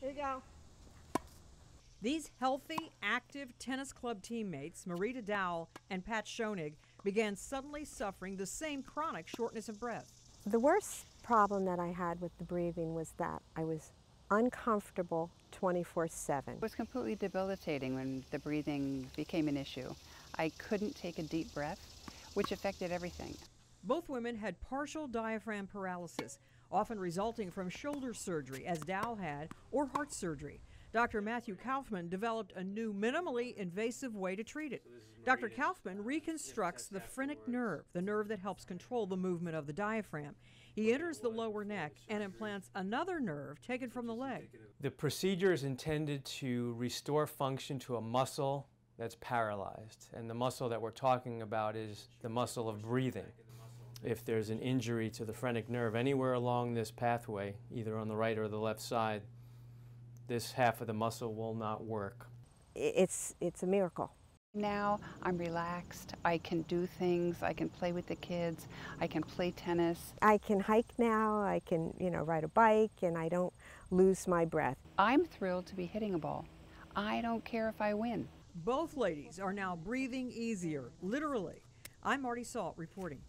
Here you go. These healthy, active tennis club teammates, Marita Dowell and Pat Schoenig, began suddenly suffering the same chronic shortness of breath. The worst problem that I had with the breathing was that I was uncomfortable 24 7. It was completely debilitating when the breathing became an issue. I couldn't take a deep breath, which affected everything. Both women had partial diaphragm paralysis, often resulting from shoulder surgery, as Dow had, or heart surgery. Dr. Matthew Kaufman developed a new minimally invasive way to treat it. Dr. Kaufman reconstructs the phrenic nerve, the nerve that helps control the movement of the diaphragm. He enters the lower neck and implants another nerve taken from the leg. The procedure is intended to restore function to a muscle that's paralyzed. And the muscle that we're talking about is the muscle of breathing. If there's an injury to the phrenic nerve anywhere along this pathway, either on the right or the left side, this half of the muscle will not work. It's, it's a miracle. Now I'm relaxed. I can do things. I can play with the kids. I can play tennis. I can hike now. I can, you know, ride a bike and I don't lose my breath. I'm thrilled to be hitting a ball. I don't care if I win. Both ladies are now breathing easier, literally. I'm Marty Salt reporting.